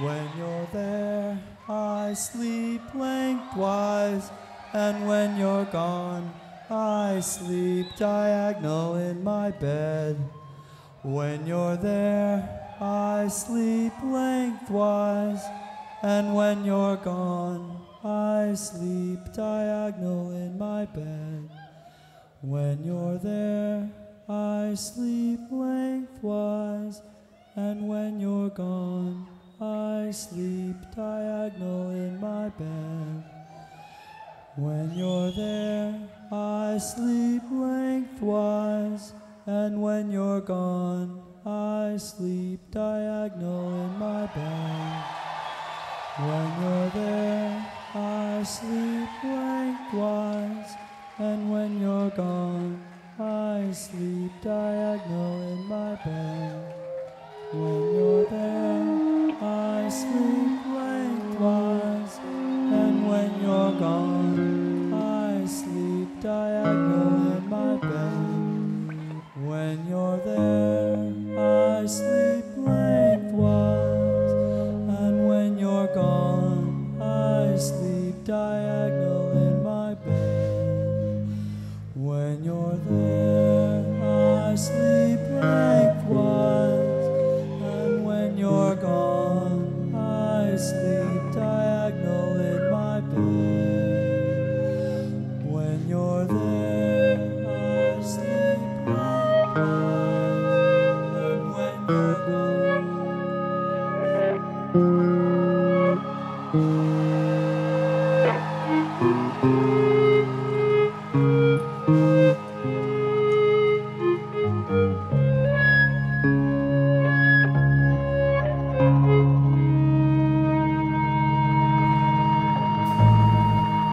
When you're there, I sleep lengthwise, and when you're gone, I sleep diagonal in my bed. When you're there, I sleep lengthwise, and when you're gone, I sleep diagonal in my bed. When you're there, I sleep lengthwise, and when you're gone, I sleep diagonal in my bed. When you're there, I sleep lengthwise, and when you're gone, I sleep diagonal in my bed. When you're there, I sleep lengthwise, and when you're gone, I sleep diagonal in my bed. Thank you.